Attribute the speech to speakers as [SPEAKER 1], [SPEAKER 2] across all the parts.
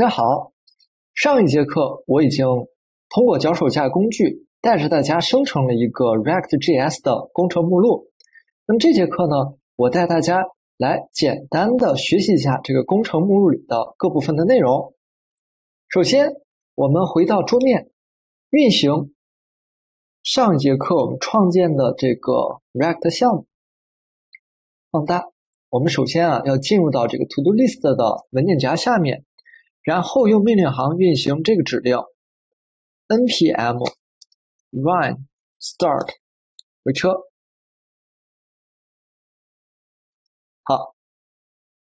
[SPEAKER 1] 大家好，上一节课我已经通过脚手架工具带着大家生成了一个 React.js 的工程目录。那么这节课呢，我带大家来简单的学习一下这个工程目录里的各部分的内容。首先，我们回到桌面，运行上一节课我们创建的这个 React 项目，放大。我们首先啊要进入到这个 To Do List 的文件夹下面。然后用命令行运行这个指令，npm run start 回车。好，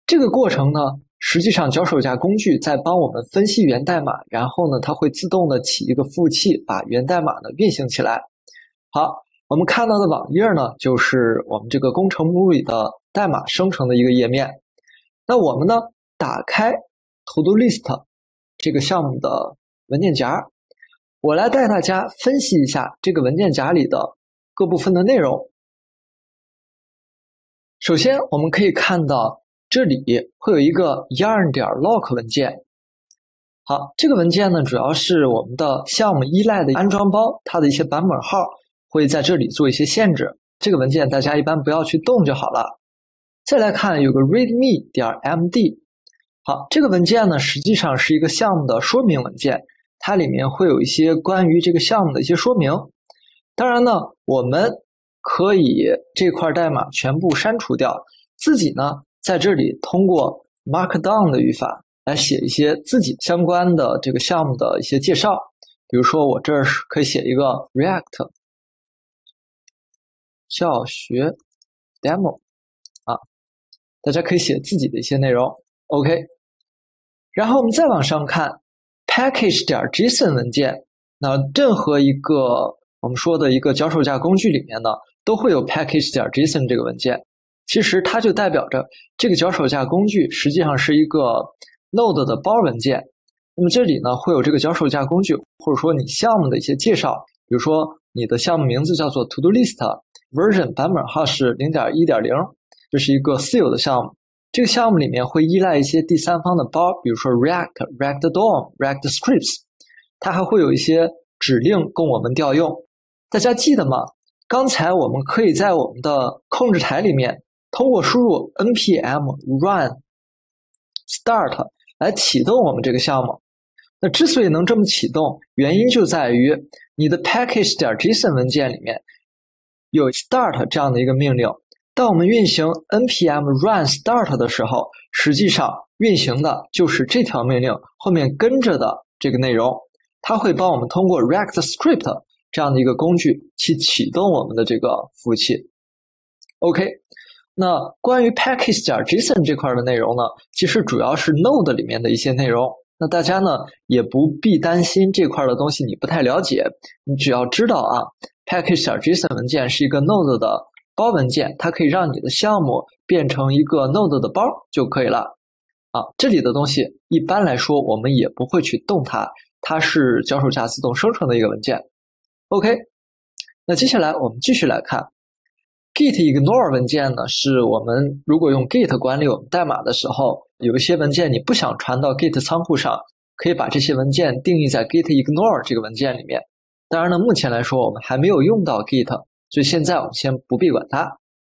[SPEAKER 1] 这个过程呢，实际上脚手架工具在帮我们分析源代码，然后呢，它会自动的起一个服务器，把源代码呢运行起来。好，我们看到的网页呢，就是我们这个工程目录里的代码生成的一个页面。那我们呢，打开。To Do List 这个项目的文件夹，我来带大家分析一下这个文件夹里的各部分的内容。首先，我们可以看到这里会有一个 yarn 点 lock 文件。好，这个文件呢，主要是我们的项目依赖的安装包，它的一些版本号会在这里做一些限制。这个文件大家一般不要去动就好了。再来看，有个 readme 点 md。好，这个文件呢，实际上是一个项目的说明文件，它里面会有一些关于这个项目的一些说明。当然呢，我们可以这块代码全部删除掉，自己呢在这里通过 Markdown 的语法来写一些自己相关的这个项目的一些介绍。比如说，我这儿可以写一个 React 教学 Demo 啊，大家可以写自己的一些内容。OK。然后我们再往上看，package 点 JSON 文件，那任何一个我们说的一个脚手架工具里面呢，都会有 package 点 JSON 这个文件。其实它就代表着这个脚手架工具实际上是一个 Node 的包文件。那么这里呢，会有这个脚手架工具，或者说你项目的一些介绍，比如说你的项目名字叫做 To Do List，version 版本号是零点一点零，这是一个私有的项目。这个项目里面会依赖一些第三方的包，比如说 React、React DOM、React Scripts，它还会有一些指令供我们调用。大家记得吗？刚才我们可以在我们的控制台里面通过输入 npm run start 来启动我们这个项目。那之所以能这么启动，原因就在于你的 package 点 JSON 文件里面有 start 这样的一个命令。当我们运行 npm run start 的时候，实际上运行的就是这条命令后面跟着的这个内容，它会帮我们通过 React Script 这样的一个工具去启动我们的这个服务器。OK，那关于 package 点 JSON 这块的内容呢，其实主要是 Node 里面的一些内容。那大家呢也不必担心这块的东西你不太了解，你只要知道啊，package 点 JSON 文件是一个 Node 的。包文件，它可以让你的项目变成一个 Node 的包就可以了。啊，这里的东西一般来说我们也不会去动它，它是脚手架自动生成的一个文件。OK，那接下来我们继续来看 Git ignore 文件呢，是我们如果用 Git 管理我们代码的时候，有一些文件你不想传到 Git 仓库上，可以把这些文件定义在 Git ignore 这个文件里面。当然呢，目前来说我们还没有用到 Git。所以现在我们先不必管它。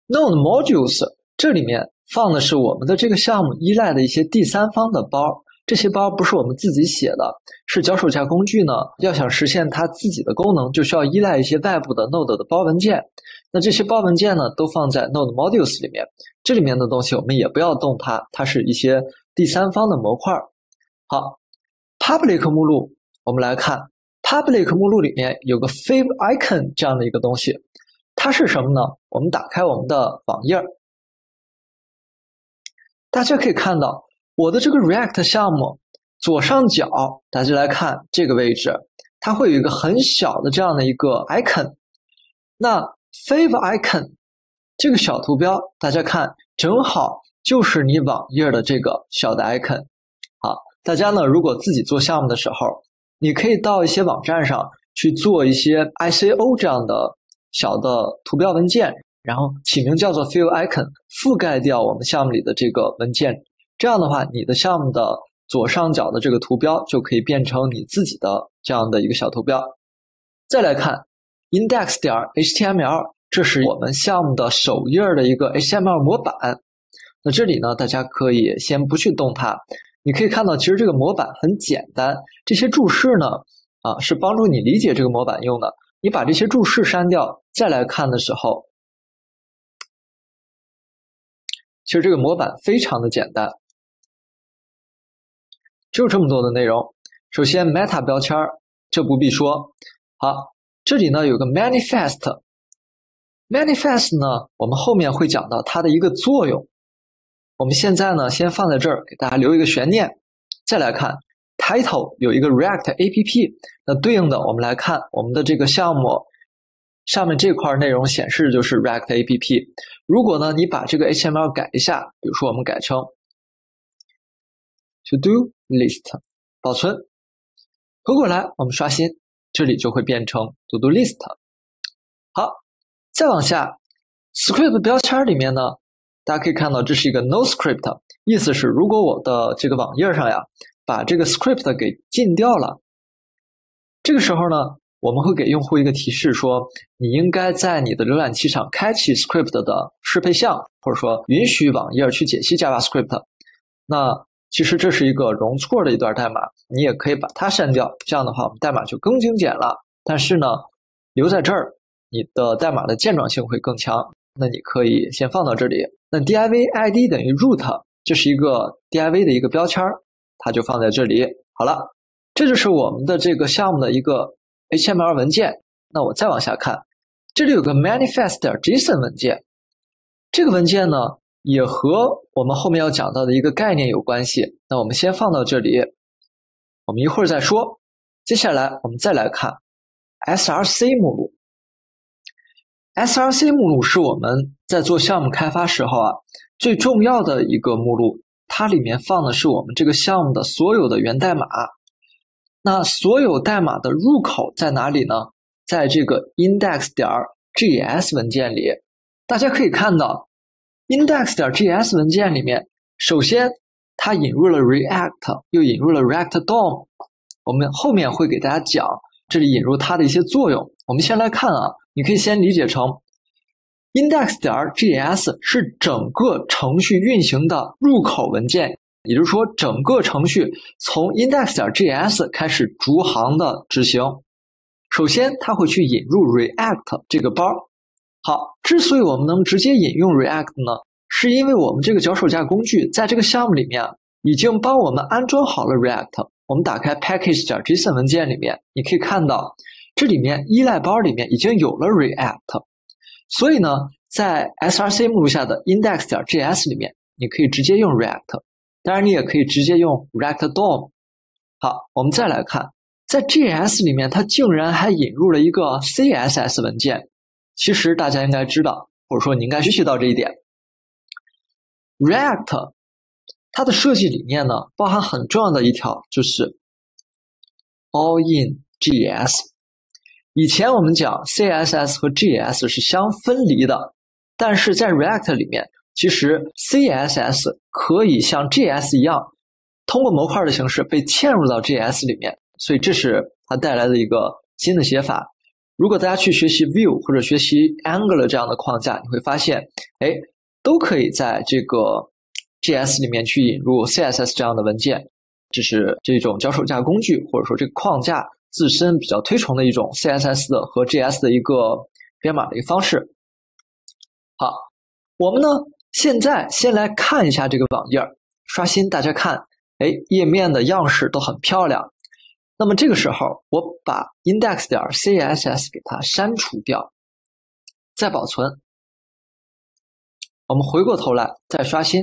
[SPEAKER 1] Node Modules 这里面放的是我们的这个项目依赖的一些第三方的包，这些包不是我们自己写的，是脚手架工具呢。要想实现它自己的功能，就需要依赖一些外部的 Node 的包文件。那这些包文件呢，都放在 Node Modules 里面。这里面的东西我们也不要动它，它是一些第三方的模块。好，Public 目录，我们来看 Public 目录里面有个 Fav Icon 这样的一个东西。它是什么呢？我们打开我们的网页，大家可以看到我的这个 React 项目左上角，大家来看这个位置，它会有一个很小的这样的一个 icon。那 Fav icon 这个小图标，大家看，正好就是你网页的这个小的 icon。好，大家呢，如果自己做项目的时候，你可以到一些网站上去做一些 ICO 这样的。小的图标文件，然后起名叫做 Fill Icon，覆盖掉我们项目里的这个文件。这样的话，你的项目的左上角的这个图标就可以变成你自己的这样的一个小图标。再来看 index 点 html，这是我们项目的首页的一个 HTML 模板。那这里呢，大家可以先不去动它。你可以看到，其实这个模板很简单。这些注释呢，啊，是帮助你理解这个模板用的。你把这些注释删掉，再来看的时候，其实这个模板非常的简单，就这么多的内容。首先，meta 标签这不必说。好，这里呢有个 manifest，manifest 呢，我们后面会讲到它的一个作用。我们现在呢，先放在这儿，给大家留一个悬念。再来看 title 有一个 React APP，那对应的我们来看我们的这个项目上面这块内容显示就是 React APP。如果呢，你把这个 HTML 改一下，比如说我们改成 To Do List，保存，回过来我们刷新，这里就会变成 To Do List。好，再往下，Script 标签里面呢。大家可以看到，这是一个 no script，意思是如果我的这个网页上呀，把这个 script 给禁掉了，这个时候呢，我们会给用户一个提示，说你应该在你的浏览器上开启 script 的适配项，或者说允许网页去解析 JavaScript。那其实这是一个容错的一段代码，你也可以把它删掉，这样的话我们代码就更精简了。但是呢，留在这儿，你的代码的健壮性会更强。那你可以先放到这里。那 div id 等于 root，这是一个 div 的一个标签它就放在这里。好了，这就是我们的这个项目的一个 HTML 文件。那我再往下看，这里有个 manifest.json 文件，这个文件呢也和我们后面要讲到的一个概念有关系。那我们先放到这里，我们一会儿再说。接下来我们再来看 src 目录。src 目录是我们在做项目开发时候啊最重要的一个目录，它里面放的是我们这个项目的所有的源代码。那所有代码的入口在哪里呢？在这个 index 点 js 文件里。大家可以看到，index 点 js 文件里面，首先它引入了 React，又引入了 React DOM。我们后面会给大家讲这里引入它的一些作用。我们先来看啊。你可以先理解成，index 点 js 是整个程序运行的入口文件，也就是说，整个程序从 index 点 js 开始逐行的执行。首先，它会去引入 React 这个包。好，之所以我们能直接引用 React 呢，是因为我们这个脚手架工具在这个项目里面已经帮我们安装好了 React。我们打开 package 点 json 文件里面，你可以看到。这里面依赖包里面已经有了 React，所以呢，在 src 目录下的 index 点 js 里面，你可以直接用 React，当然你也可以直接用 React DOM。好，我们再来看，在 JS 里面，它竟然还引入了一个 CSS 文件。其实大家应该知道，或者说你应该学习到这一点，React 它的设计理念呢，包含很重要的一条，就是 All in JS。以前我们讲 CSS 和 GS 是相分离的，但是在 React 里面，其实 CSS 可以像 GS 一样，通过模块的形式被嵌入到 GS 里面，所以这是它带来的一个新的写法。如果大家去学习 Vue 或者学习 Angular 这样的框架，你会发现，哎，都可以在这个 GS 里面去引入 CSS 这样的文件，这是这种脚手架工具或者说这个框架。自身比较推崇的一种 CSS 的和 JS 的一个编码的一个方式。好，我们呢现在先来看一下这个网页刷新，大家看，哎，页面的样式都很漂亮。那么这个时候，我把 index 点 CSS 给它删除掉，再保存。我们回过头来再刷新，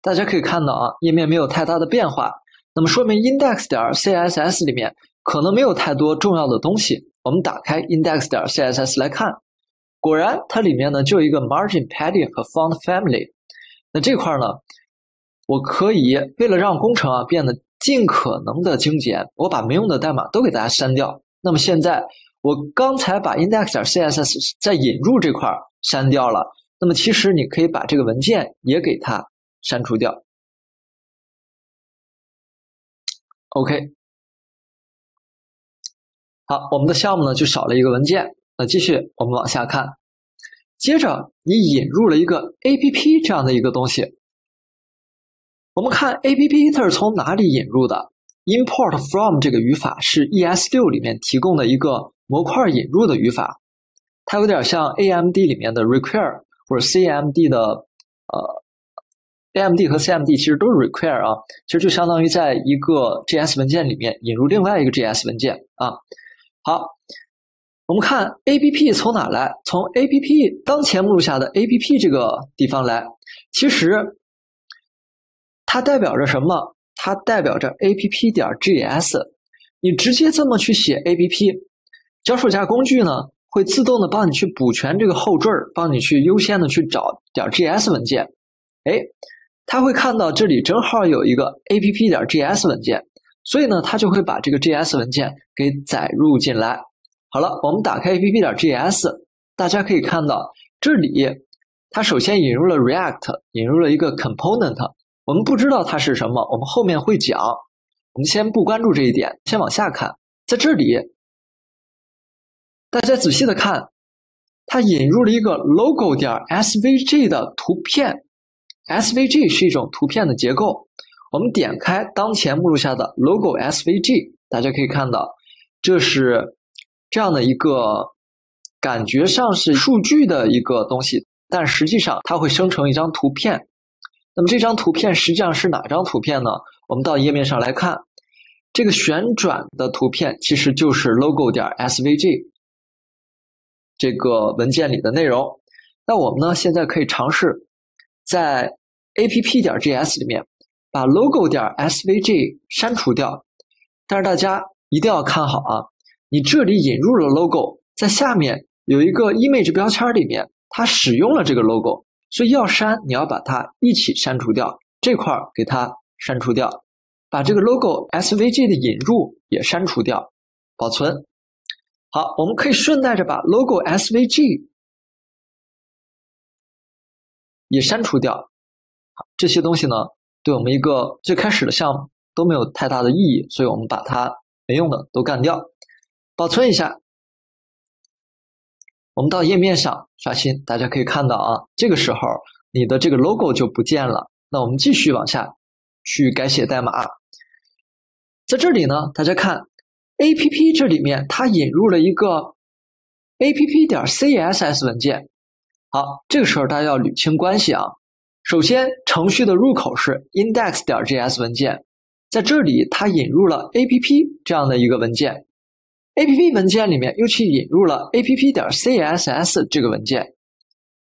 [SPEAKER 1] 大家可以看到啊，页面没有太大的变化，那么说明 index 点 CSS 里面。可能没有太多重要的东西。我们打开 index 点 css 来看，果然它里面呢就有一个 margin padding 和 font family。那这块呢，我可以为了让工程啊变得尽可能的精简，我把没用的代码都给大家删掉。那么现在我刚才把 index 点 css 在引入这块删掉了。那么其实你可以把这个文件也给它删除掉。OK，好，我们的项目呢就少了一个文件。那继续我们往下看，接着你引入了一个 app 这样的一个东西。我们看 app 它是从哪里引入的？import from 这个语法是 ES6 里面提供的一个模块引入的语法，它有点像 AMD 里面的 require 或者 CMD 的呃。AMD 和 CMD 其实都是 require 啊，其实就相当于在一个 JS 文件里面引入另外一个 JS 文件啊。好，我们看 APP 从哪来？从 APP 当前目录下的 APP 这个地方来。其实它代表着什么？它代表着 APP 点 JS。你直接这么去写 APP，脚手架工具呢会自动的帮你去补全这个后缀，帮你去优先的去找点 JS 文件。哎。他会看到这里正好有一个 app 点 js 文件，所以呢，他就会把这个 js 文件给载入进来。好了，我们打开 app 点 js，大家可以看到这里，它首先引入了 React，引入了一个 component。我们不知道它是什么，我们后面会讲。我们先不关注这一点，先往下看。在这里，大家仔细的看，它引入了一个 logo 点 svg 的图片。SVG 是一种图片的结构。我们点开当前目录下的 logo SVG，大家可以看到，这是这样的一个感觉上是数据的一个东西，但实际上它会生成一张图片。那么这张图片实际上是哪张图片呢？我们到页面上来看，这个旋转的图片其实就是 logo 点 SVG 这个文件里的内容。那我们呢，现在可以尝试。在 app 点 js 里面，把 logo 点 svg 删除掉。但是大家一定要看好啊，你这里引入了 logo，在下面有一个 image 标签里面，它使用了这个 logo，所以要删，你要把它一起删除掉，这块儿给它删除掉，把这个 logo svg 的引入也删除掉，保存。好，我们可以顺带着把 logo svg。也删除掉，这些东西呢，对我们一个最开始的项目都没有太大的意义，所以我们把它没用的都干掉，保存一下。我们到页面上刷新，大家可以看到啊，这个时候你的这个 logo 就不见了。那我们继续往下去改写代码，在这里呢，大家看 app 这里面它引入了一个 app 点 css 文件。好，这个时候大家要捋清关系啊。首先，程序的入口是 index 点 js 文件，在这里它引入了 app 这样的一个文件，app 文件里面又去引入了 app 点 css 这个文件。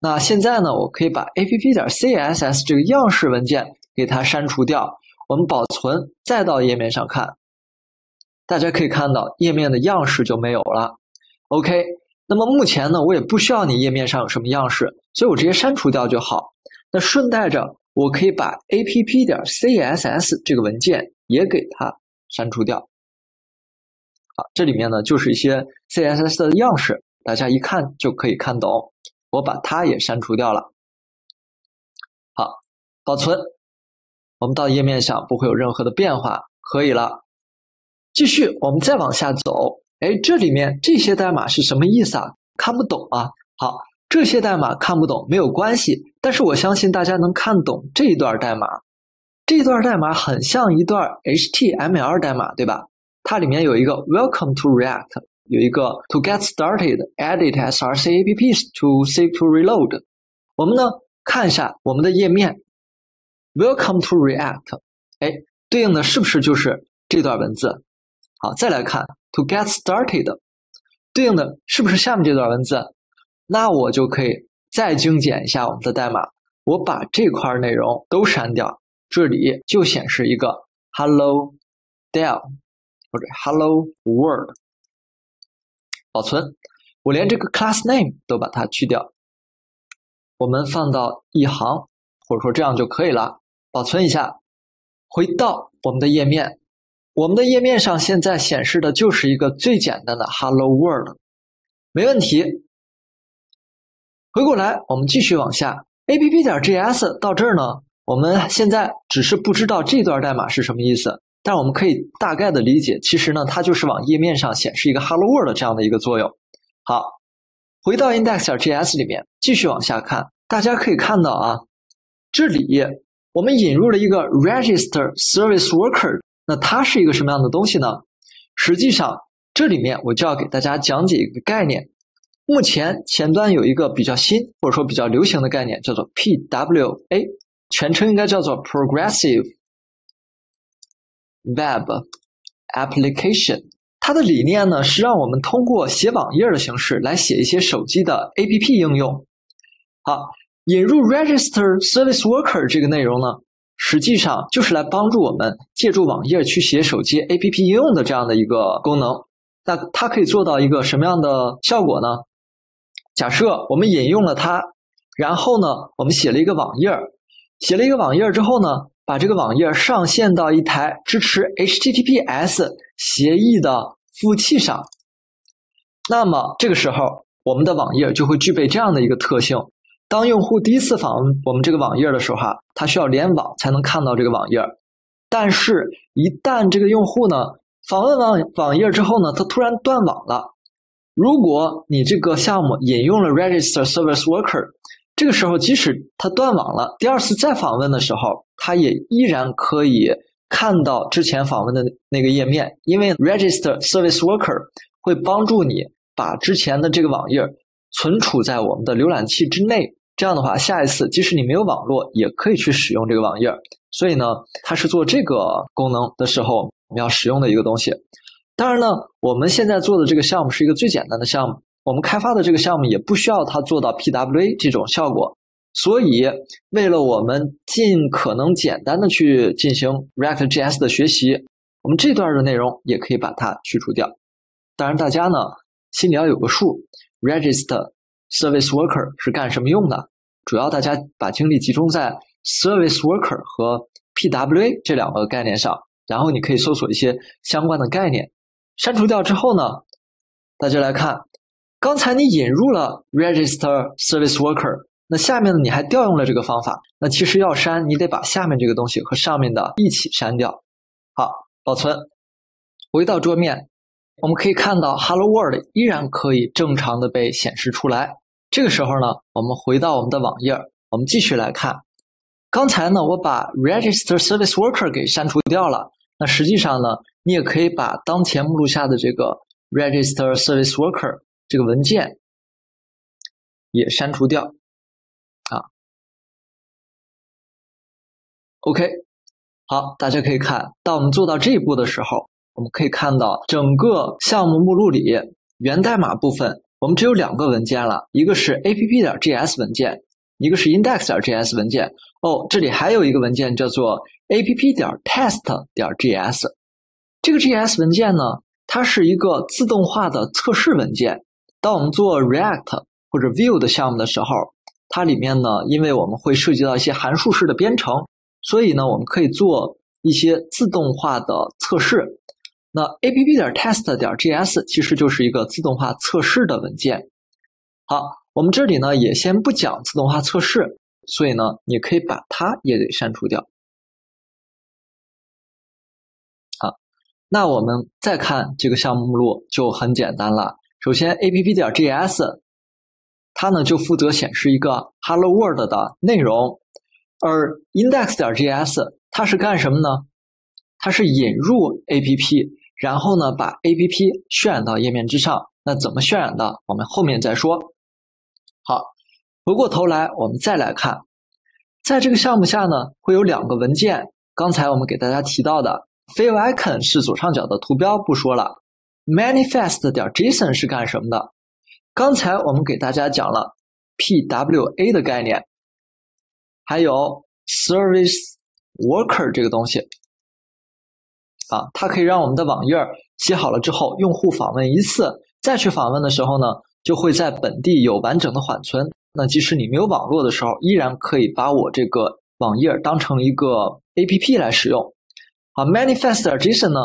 [SPEAKER 1] 那现在呢，我可以把 app 点 css 这个样式文件给它删除掉，我们保存，再到页面上看，大家可以看到页面的样式就没有了。OK。那么目前呢，我也不需要你页面上有什么样式，所以我直接删除掉就好。那顺带着，我可以把 app 点 css 这个文件也给它删除掉。好，这里面呢就是一些 css 的样式，大家一看就可以看懂。我把它也删除掉了。好，保存。我们到页面上不会有任何的变化，可以了。继续，我们再往下走。哎，这里面这些代码是什么意思啊？看不懂啊。好，这些代码看不懂没有关系，但是我相信大家能看懂这一段代码。这段代码很像一段 HTML 代码，对吧？它里面有一个 Welcome to React，有一个 To get started，edit src apps to save to reload。我们呢看一下我们的页面，Welcome to React，哎，对应的是不是就是这段文字？好，再来看。To get started，对应的是不是下面这段文字？那我就可以再精简一下我们的代码，我把这块内容都删掉，这里就显示一个 Hello Dell 或者 Hello World，保存。我连这个 class name 都把它去掉，我们放到一行，或者说这样就可以了。保存一下，回到我们的页面。我们的页面上现在显示的就是一个最简单的 Hello World，没问题。回过来，我们继续往下，app 点 js 到这儿呢，我们现在只是不知道这段代码是什么意思，但我们可以大概的理解，其实呢，它就是往页面上显示一个 Hello World 这样的一个作用。好，回到 index 点 js 里面，继续往下看，大家可以看到啊，这里我们引入了一个 register service worker，那它是一个什么样的东西呢？实际上，这里面我就要给大家讲解一个概念。目前前端有一个比较新或者说比较流行的概念，叫做 PWA，全称应该叫做 Progressive Web Application。它的理念呢是让我们通过写网页的形式来写一些手机的 APP 应用。好，引入 Register Service Worker 这个内容呢，实际上就是来帮助我们借助网页去写手机 APP 应用的这样的一个功能。那它可以做到一个什么样的效果呢？假设我们引用了它，然后呢，我们写了一个网页写了一个网页之后呢，把这个网页上线到一台支持 HTTPS 协议的服务器上，那么这个时候，我们的网页就会具备这样的一个特性：当用户第一次访问我们这个网页的时候，哈，他需要联网才能看到这个网页。但是，一旦这个用户呢访问网网页之后呢，他突然断网了。如果你这个项目引用了 Register Service Worker，这个时候即使它断网了，第二次再访问的时候，它也依然可以看到之前访问的那个页面，因为 Register Service Worker 会帮助你把之前的这个网页存储在我们的浏览器之内。这样的话，下一次即使你没有网络，也可以去使用这个网页。所以呢，它是做这个功能的时候我们要使用的一个东西。当然呢，我们现在做的这个项目是一个最简单的项目，我们开发的这个项目也不需要它做到 PWA 这种效果，所以为了我们尽可能简单的去进行 React.js 的学习，我们这段的内容也可以把它去除掉。当然，大家呢心里要有个数，Register Service Worker 是干什么用的？主要大家把精力集中在 Service Worker 和 PWA 这两个概念上，然后你可以搜索一些相关的概念。删除掉之后呢，大家来看，刚才你引入了 register service worker，那下面呢你还调用了这个方法，那其实要删，你得把下面这个东西和上面的一起删掉。好，保存，回到桌面，我们可以看到 hello world 依然可以正常的被显示出来。这个时候呢，我们回到我们的网页，我们继续来看，刚才呢我把 register service worker 给删除掉了，那实际上呢。你也可以把当前目录下的这个 register service worker 这个文件也删除掉啊。OK，好，大家可以看，当我们做到这一步的时候，我们可以看到整个项目目录里源代码部分，我们只有两个文件了，一个是 app 点 js 文件，一个是 index 点 js 文件。哦，这里还有一个文件叫做 app 点 test 点 js。这个 JS 文件呢，它是一个自动化的测试文件。当我们做 React 或者 Vue 的项目的时候，它里面呢，因为我们会涉及到一些函数式的编程，所以呢，我们可以做一些自动化的测试。那 app 点 test 点 JS 其实就是一个自动化测试的文件。好，我们这里呢也先不讲自动化测试，所以呢，你可以把它也给删除掉。那我们再看这个项目目录就很简单了。首先，app 点 js，它呢就负责显示一个 hello world 的内容，而 index 点 js 它是干什么呢？它是引入 app，然后呢把 app 渲染到页面之上。那怎么渲染的？我们后面再说。好，回过头来我们再来看，在这个项目下呢会有两个文件，刚才我们给大家提到的。f i l icon 是左上角的图标，不说了。manifest 点 json 是干什么的？刚才我们给大家讲了 PWA 的概念，还有 service worker 这个东西啊，它可以让我们的网页写好了之后，用户访问一次，再去访问的时候呢，就会在本地有完整的缓存。那即使你没有网络的时候，依然可以把我这个网页当成一个 APP 来使用。好，Manifestation 呢，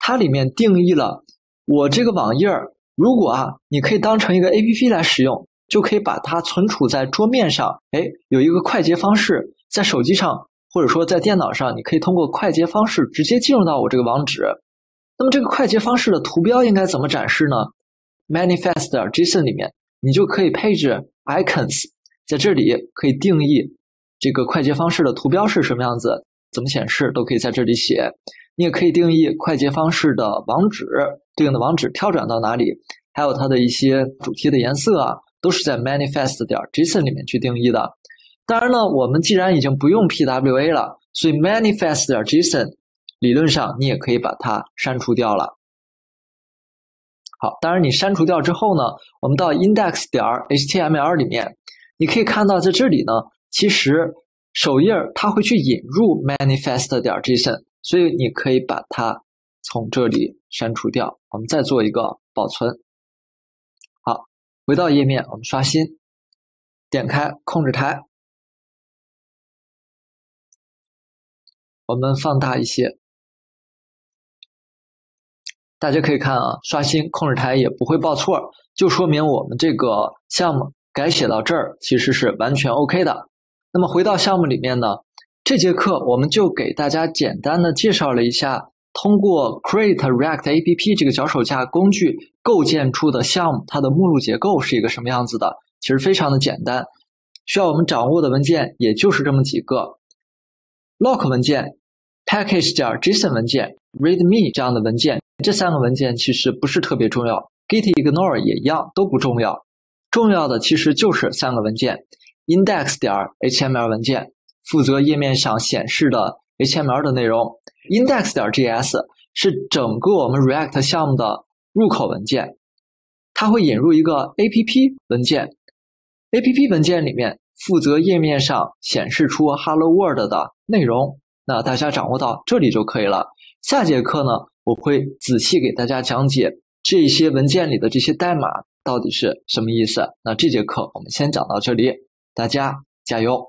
[SPEAKER 1] 它里面定义了我这个网页，如果啊，你可以当成一个 APP 来使用，就可以把它存储在桌面上。哎，有一个快捷方式，在手机上或者说在电脑上，你可以通过快捷方式直接进入到我这个网址。那么这个快捷方式的图标应该怎么展示呢？Manifest.json 里面你就可以配置 icons，在这里可以定义这个快捷方式的图标是什么样子，怎么显示都可以在这里写。你也可以定义快捷方式的网址，对应的网址跳转到哪里，还有它的一些主题的颜色啊，都是在 manifest 点 json 里面去定义的。当然呢，我们既然已经不用 PWA 了，所以 manifest 点 json 理论上你也可以把它删除掉了。好，当然你删除掉之后呢，我们到 index 点 html 里面，你可以看到在这里呢，其实首页它会去引入 manifest 点 json。所以你可以把它从这里删除掉。我们再做一个保存。好，回到页面，我们刷新，点开控制台，我们放大一些，大家可以看啊，刷新控制台也不会报错，就说明我们这个项目改写到这儿其实是完全 OK 的。那么回到项目里面呢？这节课我们就给大家简单的介绍了一下，通过 Create React App 这个脚手架工具构建出的项目，它的目录结构是一个什么样子的。其实非常的简单，需要我们掌握的文件也就是这么几个 lock 文件、package 点 JSON 文件、readme 这样的文件。这三个文件其实不是特别重要，git ignore 也一样都不重要。重要的其实就是三个文件：index 点 HTML 文件。负责页面上显示的 HTML 的内容，index 点 JS 是整个我们 React 项目的入口文件，它会引入一个 APP 文件，APP 文件里面负责页面上显示出 Hello World 的内容。那大家掌握到这里就可以了。下节课呢，我会仔细给大家讲解这些文件里的这些代码到底是什么意思。那这节课我们先讲到这里，大家加油！